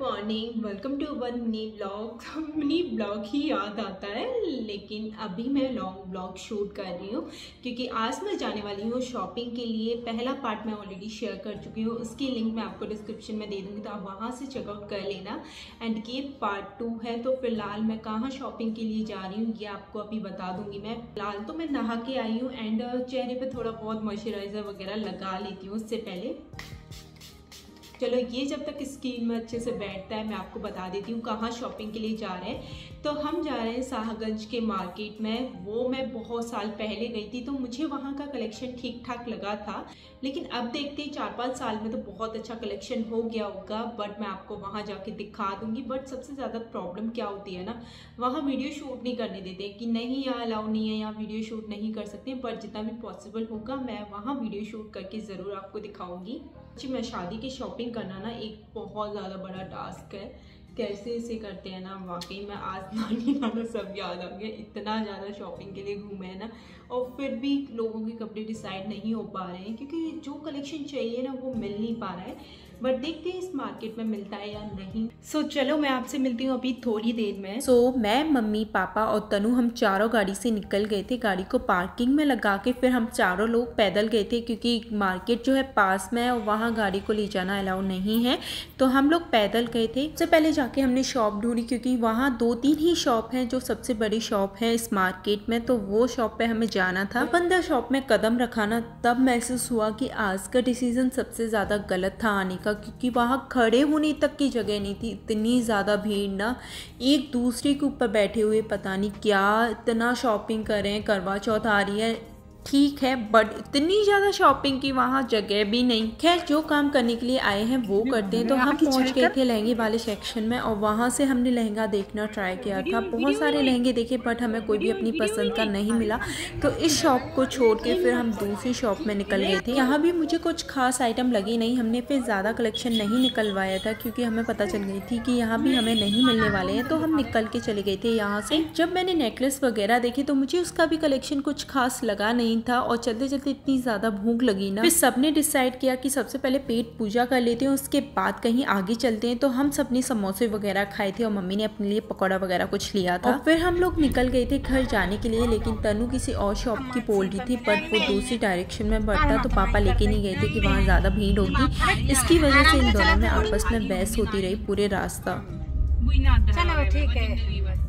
Morning welcome to one mini blog mini blog ही याद आता है, लेकिन अभी मैं लॉन्ग ब्लॉग शूट कर रही हूँ, क्योंकि आज मैं जाने वाली हूँ शॉपिंग के लिए। पहला पार्ट मैं ऑलरेडी शेयर कर चुकी हूँ, उसकी लिंक मैं आपको डिस्क्रिप्शन में दे दूँगी तो आप वहाँ से चेकआउट कर लेना। एंड ये पार्ट टू है तो फ़िलहाल मैं कहाँ शॉपिंग के लिए जा रही हूँ, ये आपको अभी बता दूँगी मैं। फ़िलहाल तो मैं नहा के आई हूँ एंड चेहरे पर थोड़ा बहुत मॉइस्चराइज़र वगैरह लगा लेती हूँ उससे पहले। चलो, ये जब तक स्किन में अच्छे से बैठता है, मैं आपको बता देती हूँ कहाँ शॉपिंग के लिए जा रहे हैं। तो हम जा रहे हैं शाहगंज के मार्केट में। वो मैं बहुत साल पहले गई थी तो मुझे वहाँ का कलेक्शन ठीक ठाक लगा था। लेकिन अब देखते हैं चार पाँच साल में तो बहुत अच्छा कलेक्शन हो गया होगा बट मैं आपको वहाँ जाके दिखा दूँगी। बट सबसे ज़्यादा प्रॉब्लम क्या होती है ना, वहाँ वीडियो शूट नहीं करने देते कि नहीं यहाँ अलाउ नहीं है यहाँ वीडियो शूट नहीं कर सकते बट जितना भी पॉसिबल होगा, मैं वहाँ वीडियो शूट करके ज़रूर आपको दिखाऊँगी। मैं शादी की शॉपिंग करना ना एक बहुत ज़्यादा बड़ा टास्क है। कैसे इसे करते हैं ना वाकई में आज नानी नाना सब याद आ गया। इतना ज़्यादा शॉपिंग के लिए घूमे हैं ना और फिर भी लोगों के कपड़े डिसाइड नहीं हो पा रहे हैं क्योंकि जो कलेक्शन चाहिए ना वो मिल नहीं पा रहा है। बट देखते हैं इस मार्केट में मिलता है या नहीं। सो so, चलो मैं आपसे मिलती हूँ अभी थोड़ी देर में। सो so, मैं मम्मी पापा और तनु हम चारों गाड़ी से निकल गए थे। गाड़ी को पार्किंग में लगा के फिर हम चारों लोग पैदल गए थे क्योंकि मार्केट जो है पास में है और वहाँ गाड़ी को ले जाना अलाउ नहीं है। तो हम लोग पैदल गए थे। सबसे पहले जाके हमने शॉप ढूंढी, क्योंकि वहाँ दो तीन ही शॉप हैं जो सबसे बड़ी शॉप है इस मार्केट में तो वो शॉप पे हमें जाना था। बंदा शॉप में कदम रखाना तब महसूस हुआ कि आज का डिसीज़न सबसे ज़्यादा गलत था आने का, क्योंकि वहाँ खड़े होने तक की जगह नहीं थी, इतनी ज़्यादा भीड़ ना। एक दूसरे के ऊपर बैठे हुए, पता नहीं क्या इतना शॉपिंग करें करवा चौथ आ रही है ठीक है बट इतनी ज़्यादा शॉपिंग की वहाँ जगह भी नहीं। खैर जो काम करने के लिए आए हैं वो करते हैं। तो हम पहुँच गए थे लहंगे वाले सेक्शन में और वहाँ से हमने लहंगा देखना ट्राई किया था। बहुत सारे लहंगे देखे बट हमें कोई भी अपनी पसंद का नहीं मिला। तो इस शॉप को छोड़ के फिर हम दूसरी शॉप में निकल गए थे। यहाँ भी मुझे कुछ खास आइटम लगी नहीं। हमने फिर ज़्यादा कलेक्शन नहीं निकलवाया था क्योंकि हमें पता चल गई थी कि यहाँ भी हमें नहीं मिलने वाले हैं। तो हम निकल के चले गए थे यहाँ से। जब मैंने नेकलेस वगैरह देखे तो मुझे उसका भी कलेक्शन कुछ खास लगा नहीं। नहीं था और चलते चलते इतनी ज़्यादा भूख लगी ना। फिर सबने डिसाइड किया कि सबसे पहले पेट पूजा कर लेते हैं उसके बाद कहीं आगे चलते हैं। तो हम सबने समोसे वगैरह खाए थे और मम्मी ने अपने लिए पकौड़ा वगैरह कुछ लिया था। और फिर हम लोग निकल गए थे घर जाने के लिए लेकिन तनु किसी और शॉप की बोल रही थी बट वो दूसरी डायरेक्शन में बढ़ता तो पापा लेके नहीं गए थे कि वहाँ ज़्यादा भीड़ होगी। इसकी वजह से इन दोनों में आपस में बहस होती रही पूरे रास्ता। चलो ठीक है।